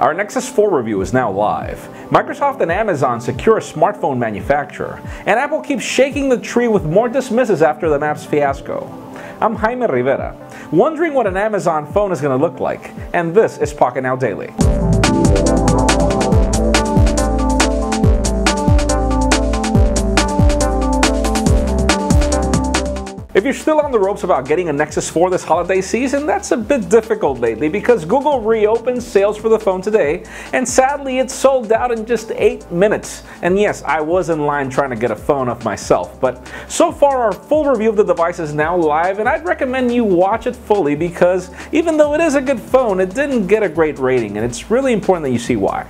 Our Nexus 4 review is now live. Microsoft and Amazon secure a smartphone manufacturer, and Apple keeps shaking the tree with more dismisses after the Maps fiasco. I'm Jaime Rivera, wondering what an Amazon phone is going to look like, and this is Pocketnow Daily. If you're still on the ropes about getting a Nexus 4 this holiday season, that's a bit difficult lately because Google reopened sales for the phone today, and sadly it sold out in just 8 minutes. And yes, I was in line trying to get a phone of myself, but so far our full review of the device is now live, and I'd recommend you watch it fully because even though it is a good phone, it didn't get a great rating, and it's really important that you see why.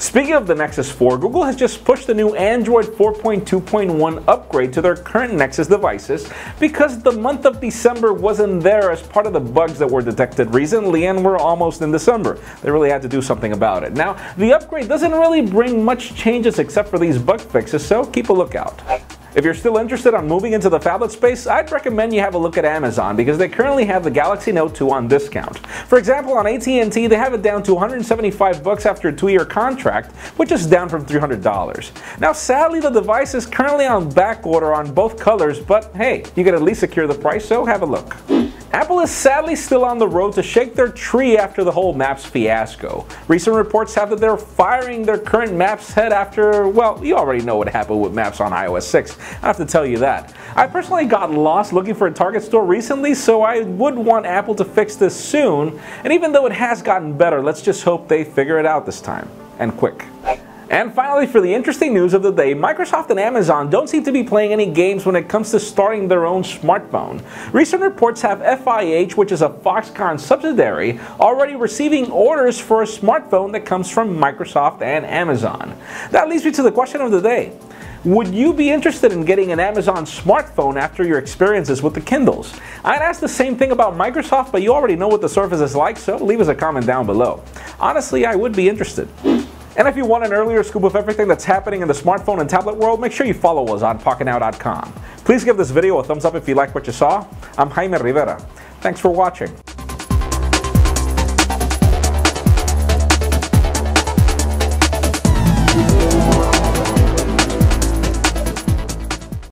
Speaking of the Nexus 4, Google has just pushed the new Android 4.2.1 upgrade to their current Nexus devices because the month of December wasn't there as part of the bugs that were detected recently and we're almost in December. They really had to do something about it. Now, the upgrade doesn't really bring much changes except for these bug fixes, so keep a lookout. If you're still interested on moving into the phablet space, I'd recommend you have a look at Amazon because they currently have the Galaxy Note 2 on discount. For example, on AT&T, they have it down to 175 bucks after a two-year contract, which is down from $300. Now, sadly, the device is currently on back order on both colors, but hey, you can at least secure the price, so have a look. Apple is sadly still on the road to shake their tree after the whole Maps fiasco. Recent reports have that they're firing their current Maps head after, well, you already know what happened with Maps on iOS 6. I have to tell you that. I personally got lost looking for a Target store recently, so I would want Apple to fix this soon. And even though it has gotten better, let's just hope they figure it out this time. And quick. And finally, for the interesting news of the day, Microsoft and Amazon don't seem to be playing any games when it comes to starting their own smartphone. Recent reports have FIH, which is a Foxconn subsidiary, already receiving orders for a smartphone that comes from Microsoft and Amazon. That leads me to the question of the day. Would you be interested in getting an Amazon smartphone after your experiences with the Kindles? I'd ask the same thing about Microsoft, but you already know what the Surface is like, so leave us a comment down below. Honestly, I would be interested. And if you want an earlier scoop of everything that's happening in the smartphone and tablet world, make sure you follow us on Pocketnow.com. Please give this video a thumbs up if you like what you saw. I'm Jaime Rivera. Thanks for watching.